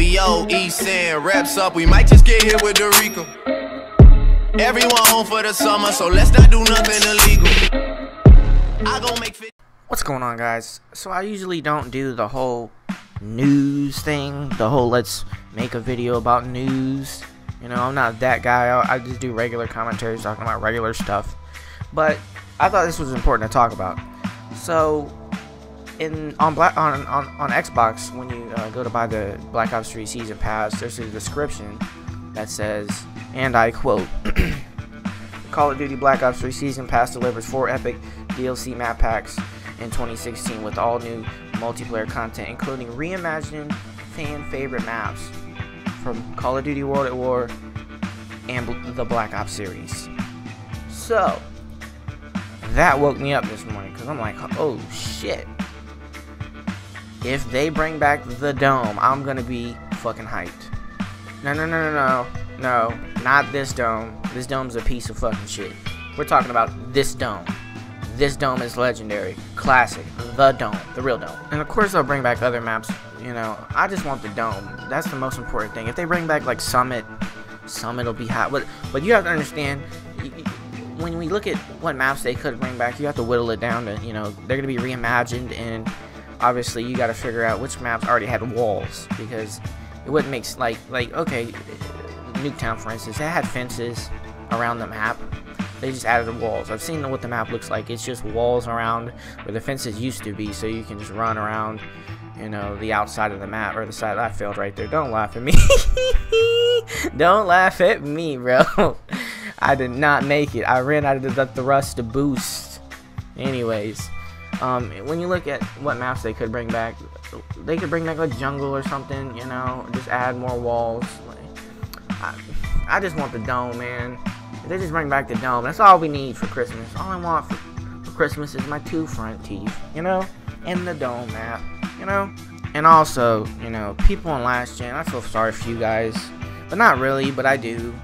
OVO, East End, reps up. We might just get hit with the Rico. Everyone home for the summer, so let's not do nothing illegal. What's going on, guys? So I usually don't do the whole news thing, the whole let's make a video about news. You know, I'm not that guy. I just do regular commentaries talking about regular stuff. But I thought this was important to talk about. So, in on Black on on, on Xbox, when you uh, go to buy the Black Ops 3 Season Pass, there's a description that says, and I quote. Call of Duty Black Ops 3 Season Pass delivers four epic DLC map packs in 2016 with all new multiplayer content, including reimagined fan favorite maps from Call of Duty World at War and the Black Ops series. So, that woke me up this morning because I'm like, oh shit. If they bring back the dome, I'm gonna be fucking hyped. No, no, no, no, no, no, not this dome. This dome's a piece of fucking shit. We're talking about this dome. This dome is legendary, classic, the dome, the real dome. And of course, they'll bring back other maps. You know, I just want the dome. That's the most important thing. If they bring back like Summit, Summit will be hot. But but you have to understand, when we look at what maps they could bring back, you have to whittle it down to you know they're gonna be reimagined, and obviously you got to figure out which maps already had walls because it wouldn't make like like okay, Nuketown for instance, it had fences around the map they just added the walls. I've seen what the map looks like. It's just walls around where the fences used to be, so you can just run around, you know, the outside of the map or the side. I failed right there. Don't laugh at me. Don't laugh at me, bro. I did not make it. I ran out of the thrust to boost. Anyways, um, when you look at what maps they could bring back, they could bring back a jungle or something. You know, just add more walls. I, I just want the dome, man. If They just bring back the dome. That's all we need for Christmas. All I want for, for Christmas is my two front teeth, you know, and the dome map, you know. And also, you know, people on last gen, I feel sorry for you guys, but not really, but I do,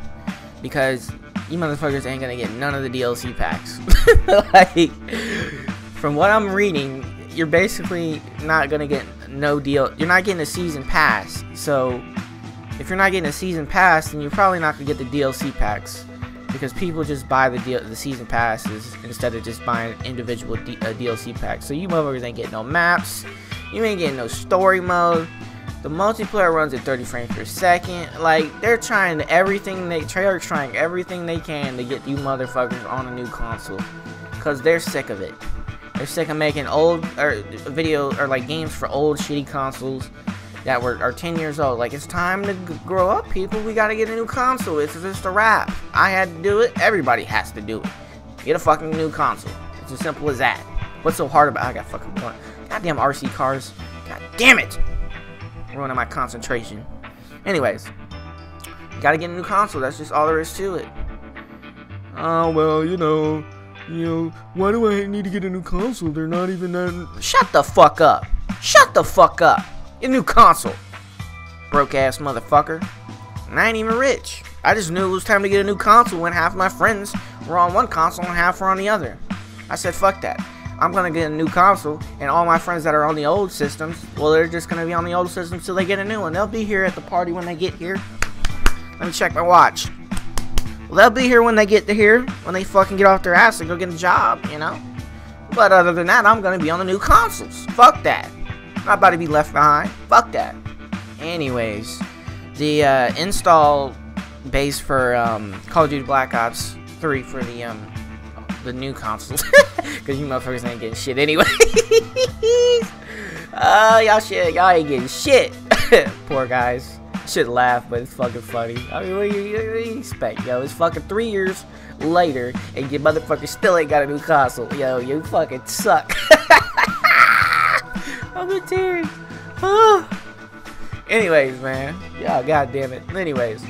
because you motherfuckers ain't gonna get none of the DLC packs. like, from what I'm reading, you're basically not gonna get no deal. You're not getting a season pass, so if you're not getting a season pass, then you're probably not gonna get the DLC packs because people just buy the deal, the season passes instead of just buying individual D, uh, DLC packs. So you motherfuckers ain't getting no maps, you ain't getting no story mode. The multiplayer runs at 30 frames per second. Like they're trying everything they they're trying everything they can to get you motherfuckers on a new console, cause they're sick of it. They're sick of making old or video or like games for old shitty consoles that were are 10 years old. Like it's time to grow up, people. We gotta get a new console. It's just a wrap. I had to do it. Everybody has to do it. Get a fucking new console. It's as simple as that. What's so hard about? I got fucking one. Goddamn RC cars. God damn it. Ruining my concentration. Anyways, gotta get a new console. That's just all there is to it. Oh well, you know, you know, why do I need to get a new console? They're not even that. Shut the fuck up. Shut the fuck up. A new console. Broke ass motherfucker. And I ain't even rich. I just knew it was time to get a new console when half my friends were on one console and half were on the other. I said, fuck that. I'm gonna get a new console, and all my friends that are on the old systems, well, they're just gonna be on the old systems till they get a new one. They'll be here at the party when they get here. Let me check my watch. Well, they'll be here when they get to here, when they fucking get off their ass and go get a job, you know? But other than that, I'm gonna be on the new consoles. Fuck that. I'm not about to be left behind. Fuck that. Anyways, the uh, install base for um, Call of Duty Black Ops 3 for the um, the new consoles, because you motherfuckers ain't getting shit anyway. Oh, uh, y'all shit, y'all ain't getting shit. Poor guys. Should laugh, but it's fucking funny. I mean, what do, you, what do you expect, yo? It's fucking three years later, and your motherfucker still ain't got a new console. Yo, you fucking suck. I'm in tears. Anyways, man. Yeah, god damn it. Anyways,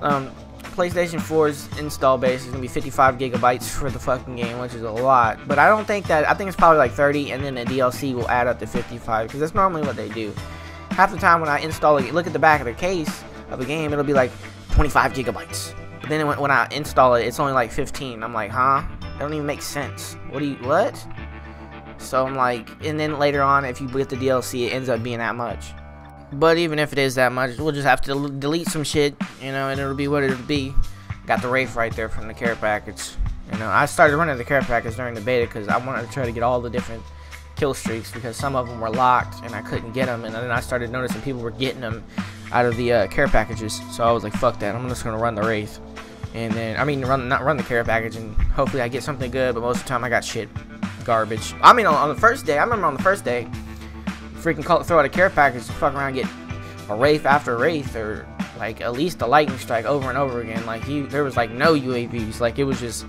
um, PlayStation 4's install base is gonna be 55 gigabytes for the fucking game, which is a lot. But I don't think that. I think it's probably like 30, and then the DLC will add up to 55 because that's normally what they do. Half the time when I install it, look at the back of the case of a game, it'll be like 25 gigabytes. But then when, when I install it, it's only like 15. I'm like, huh? That don't even make sense. What do you what? So I'm like, and then later on, if you get the DLC, it ends up being that much. But even if it is that much, we'll just have to delete some shit, you know, and it'll be what it'll be. Got the Wraith right there from the care package. You know, I started running the care package during the beta because I wanted to try to get all the different kill streaks because some of them were locked and I couldn't get them. And then I started noticing people were getting them out of the uh, care packages. So I was like, fuck that. I'm just gonna run the Wraith. And then, I mean, run not run the care package and hopefully I get something good. But most of the time I got shit garbage. I mean, on, on the first day, I remember on the first day, freaking call, throw out a care package to fuck around and get a Wraith after Wraith or like at least a lightning strike over and over again. Like you, there was like no UAVs. Like it was just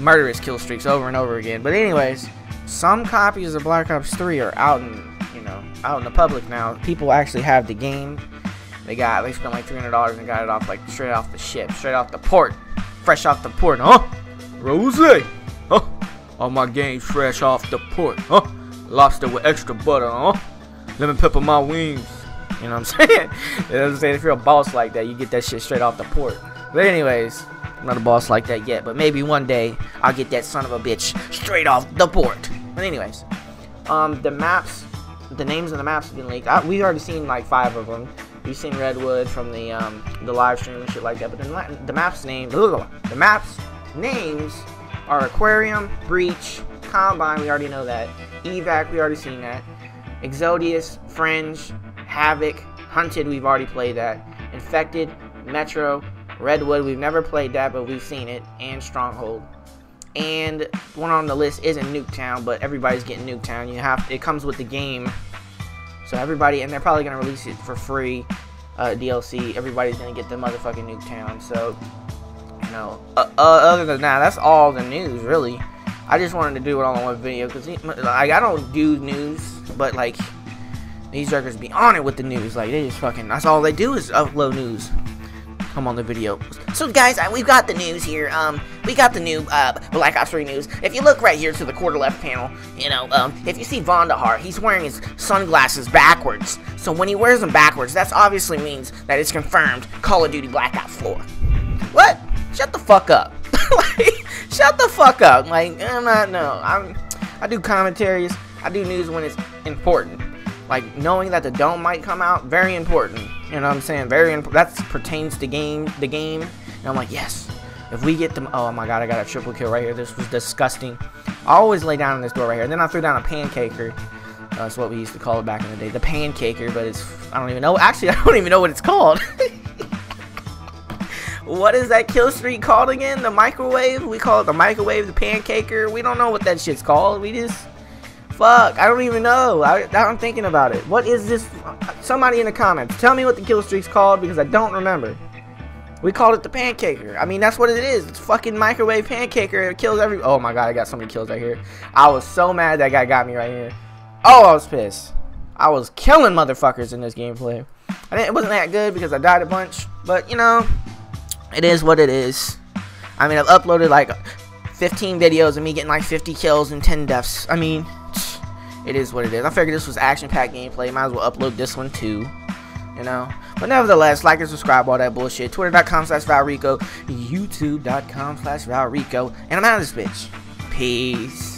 murderous kill streaks over and over again. But anyways, some copies of Black Ops 3 are out in you know out in the public now. People actually have the game. They got they spent like three hundred dollars and got it off like straight off the ship, straight off the port, fresh off the port, huh? Rose, huh? All my games fresh off the port, huh? Lobster with extra butter, huh? Lemon pepper my wings. You know what I'm saying? you know what I'm saying? If you're a boss like that, you get that shit straight off the port. But anyways, I'm not a boss like that yet, but maybe one day I'll get that son of a bitch straight off the port. But anyways, um, the maps, the names of the maps have been leaked. I, we've already seen like five of them. We've seen Redwood from the um, the live stream and shit like that. But the, the maps names, the maps names are Aquarium, Breach, Combine. We already know that. Evac. We already seen that. Exodus, Fringe, Havoc, Hunted. We've already played that. Infected, Metro, Redwood. We've never played that, but we've seen it. And Stronghold. And one on the list isn't Nuketown, but everybody's getting Nuketown. You have it comes with the game so everybody, and they're probably gonna release it for free, uh, DLC. Everybody's gonna get the motherfucking Nuketown. So, you know, uh, uh, other than that, that's all the news really. I just wanted to do it all in one video because like I don't do news, but like these jerkers be on it with the news. Like they just fucking. That's all they do is upload news come on the video. So guys, we've got the news here. Um, we got the new uh, Black Ops 3 news. If you look right here to the quarter left panel, you know, um, if you see Vonderhaar, he's wearing his sunglasses backwards. So when he wears them backwards, that obviously means that it's confirmed Call of Duty Black Ops 4. What? Shut the fuck up. like, shut the fuck up. Like, I'm not, no. I'm, I do commentaries. I do news when it's important. Like, knowing that the dome might come out, very important. You know what I'm saying? Very important. That pertains to game, the game. And I'm like, yes. If we get them, oh my god, I got a triple kill right here. This was disgusting. I always lay down in this door right here. And then I threw down a pancaker. Uh, that's what we used to call it back in the day. The pancaker, but it's, I don't even know. Actually, I don't even know what it's called. what is that kill streak called again? The microwave? We call it the microwave, the pancaker. We don't know what that shit's called. We just Fuck, I don't even know. I, I'm thinking about it. What is this? Somebody in the comments, tell me what the kill streak's called because I don't remember. We called it the pancaker. I mean, that's what it is. It's fucking microwave pancaker. It kills every. Oh my god, I got so many kills right here. I was so mad that guy got me right here. Oh, I was pissed. I was killing motherfuckers in this gameplay. I it wasn't that good because I died a bunch, but you know, it is what it is. I mean, I've uploaded like 15 videos of me getting like 50 kills and 10 deaths. I mean, it is what it is. I figured this was action-packed gameplay. Might as well upload this one too. You know? But nevertheless, like and subscribe, all that bullshit. Twitter.com slash ValREcO. YouTube.com slash ValREcO. And I'm out of this bitch. Peace.